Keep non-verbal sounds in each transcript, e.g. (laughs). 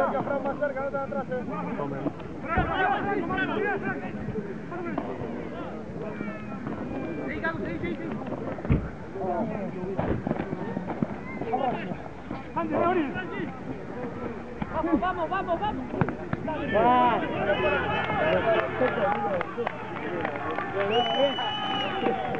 cerca, Fran. Vamos, vamos, vamos, vamos. Derecho,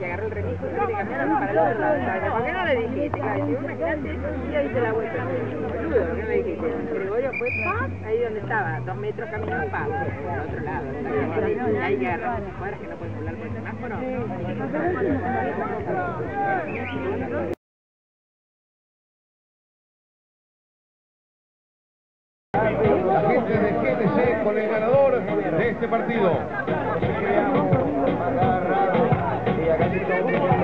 y agarró el remis y se cambiaron para el otro lado. ¿Por qué no le dijiste? Claro, si vos imagínate, y ya hice la vuelta. Boludo, ¿por qué no le dijiste? Gregorio fue ahí donde estaba, dos metros caminando pa, al otro lado. Y ahí que agarramos las cuadras que no podemos hablar por el semáforo. La gente de GNC con el ganador de este partido. ¡Dale,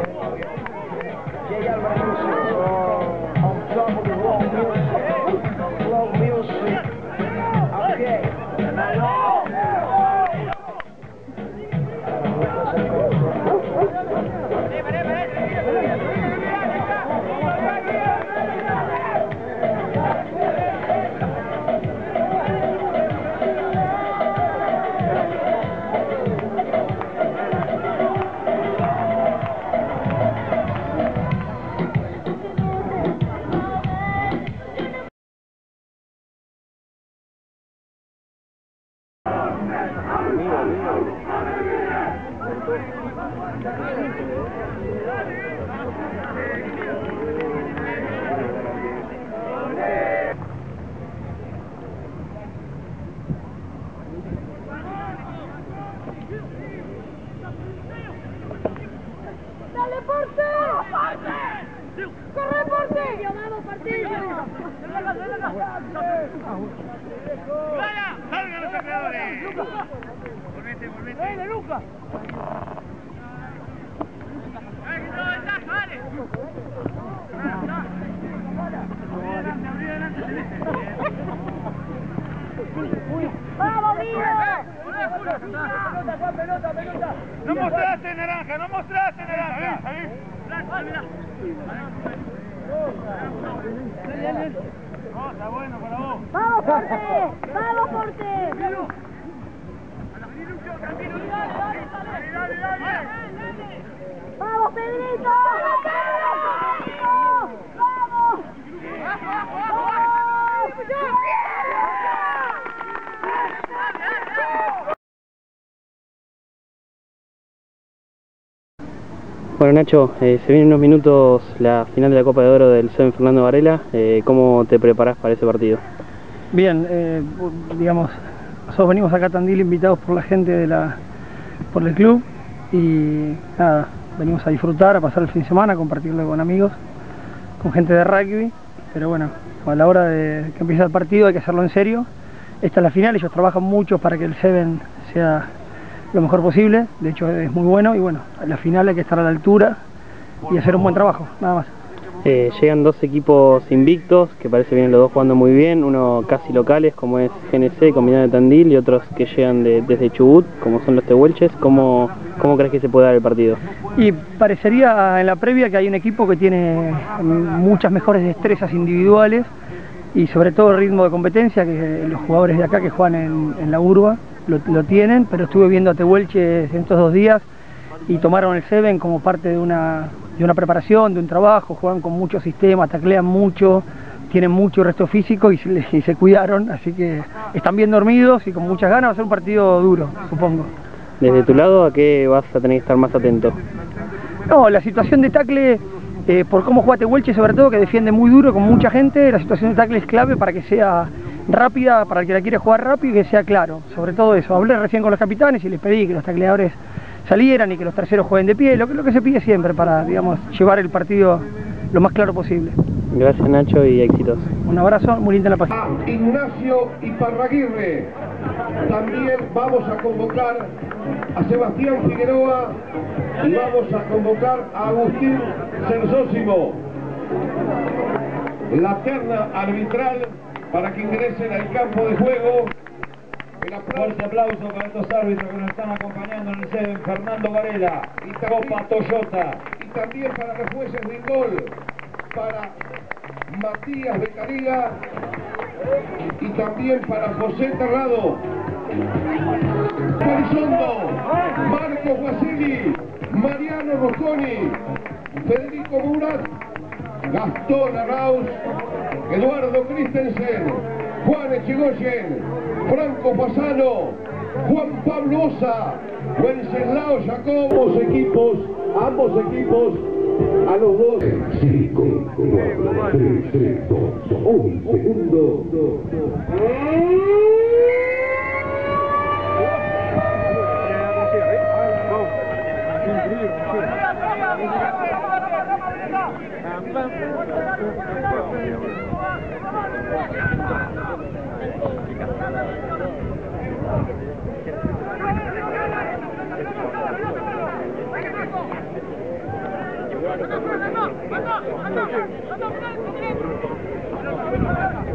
sacadores! Volvete, volvete. ¡Dale, Luca! ¡Ay, no! Adelante. ¡Vamos, ¡No mostraste naranja! ¡No mostraste naranja! No, está bueno para vos. ¡Vamos, Porte! ¡Vamos! Dale, dale, dale. ¡Vamos, Pedrito! ¡Vamos, Pedro! ¡Vamos! Bueno Nacho, eh, se vienen unos minutos la final de la Copa de Oro del Seven Fernando Varela. Eh, ¿Cómo te preparás para ese partido? Bien, eh, digamos, nosotros venimos acá Tandil invitados por la gente de la, por el club y nada, venimos a disfrutar, a pasar el fin de semana, a compartirlo con amigos, con gente de rugby, pero bueno, a la hora de que empiece el partido hay que hacerlo en serio. Esta es la final, ellos trabajan mucho para que el Seven sea lo mejor posible, de hecho es muy bueno y bueno, a la final hay que estar a la altura y hacer un buen trabajo, nada más. Eh, llegan dos equipos invictos, que parece que vienen los dos jugando muy bien, uno casi locales como es GNC, combinado de Tandil, y otros que llegan de- desde Chubut, como son los Tehuelches. ¿Cómo, ¿Cómo crees que se puede dar el partido? Y parecería en la previa que hay un equipo que tiene muchas mejores destrezas individuales y sobre todo ritmo de competencia que los jugadores de acá que juegan en, la urba lo, lo tienen, pero estuve viendo a Tehuelche en estos dos días y tomaron el Seven como parte de una, de una preparación, de un trabajo, juegan con muchos sistemas, taclean mucho, tienen mucho resto físico y se, le- y se cuidaron, así que están bien dormidos y con muchas ganas, va a ser un partido duro, supongo. Desde tu lado, ¿a qué vas a tener que estar más atento? No, la situación de tacle eh, por cómo juega Tehuelche sobre todo, que defiende muy duro con mucha gente, la situación de tackle es clave para que sea rápida, para el que la quiere jugar rápido y que sea claro, sobre todo eso. Hablé recién con los capitanes y les pedí que los tacleadores salieran y que los terceros jueguen de pie, lo que, lo que se pide siempre para, digamos, llevar el partido lo más claro posible. Gracias Nacho y éxitos. Un abrazo, muy linda la página. A Ignacio Iparraguirre. También vamos a convocar a Sebastián Figueroa y vamos a convocar a Agustín Sensósimo. La terna arbitral para que ingresen al campo de juego. Aplauso. Fuerte aplauso para estos árbitros que nos están acompañando en el CEDEN. Fernando Varela, Y también- Copa Toyota. Y también para los jueces de gol, para Matías Becariga y también para José Terrado. Elizondo, Marco Guasili, Mariano Rocconi, Federico Murat, Gastón Arauz, Eduardo Christensen, Juan Echegoyen, Franco Pasano, Juan Pablo Osa, Wenceslao Jacob, ambos equipos, ambos equipos, a los dos. 5, 4, 3, 3, 2, 1 segundo. 看这看这看这看这看这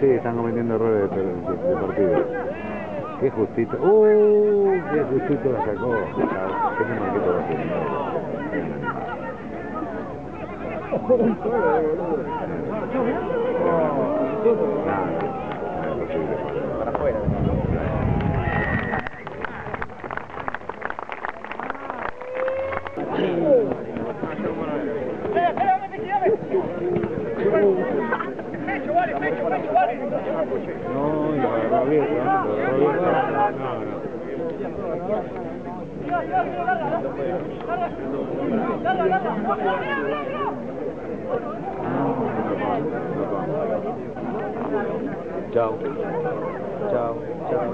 sí, están cometiendo errores de, de- de partido. Qué justito. Uh, qué justito la sacó. Qué marquito va a ser. (laughs) Nada, es imposible. Para afuera. No, y lo agarró abierto, ¿no? Lo agarró abierto. No, no. Chao. Chao, chao,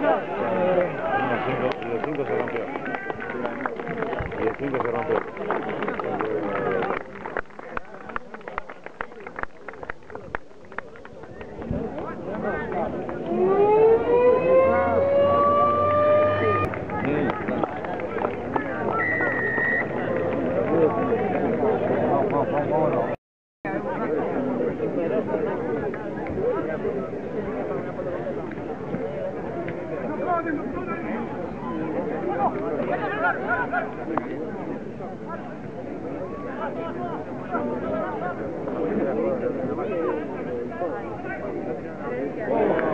chao. Y el 5 se rompió. Y el 5 se rompió. Oh,